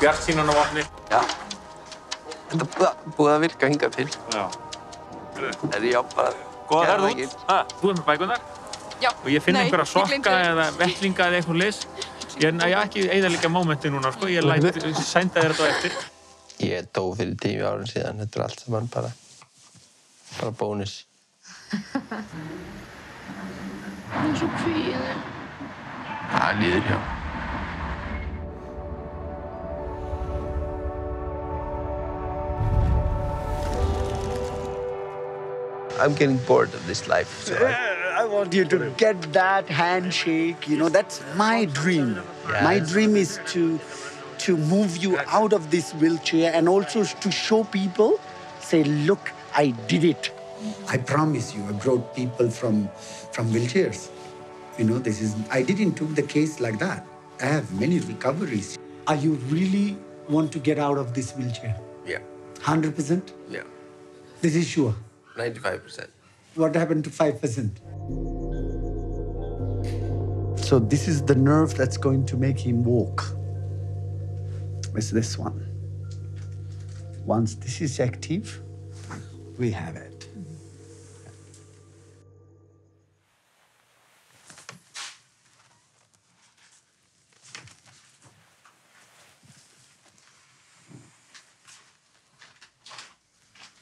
Bjart sínan á vopni. Já. Þetta er búið- að virka hingað til. Já. Er ég á bara... Góða Geðveikin. út. Ha, þú er með bækunar Já. og ég finn einhverja sokka eða vettlinga eða eitthvað lis. Ég er er ekki eðalega mómenti núna, sko. Ég sænda þér þetta eftir. Ég dó fyrir tíu árum síðan. Þetta er allt saman bara... Bara bónus. Það er svo kvíðið. Það líður hjá. I'm getting bored of this life. So I, I want you to get that handshake. You know, that's my dream. My dream is to to move you out of this wheelchair and also to show people, say, look, I did it. I promise you, I brought people from from wheelchairs. You know, this is I didn't took the case like that. I have many recoveries. Are you really want to get out of this wheelchair? yeah, Hundred percent. yeah, This is sure. 95%. What happened to 5%? So, this is the nerve that's going to make him walk. It's this one. Once this is active, we have it.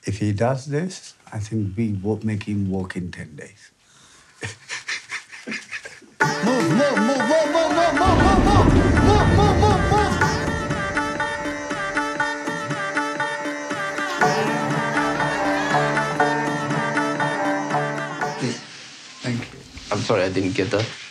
If he does this, I think we will make him walk in 10 days. move, move, move, move, move, move, move, move, move, move, move, move, move. Thank you. I'm sorry I didn't get that.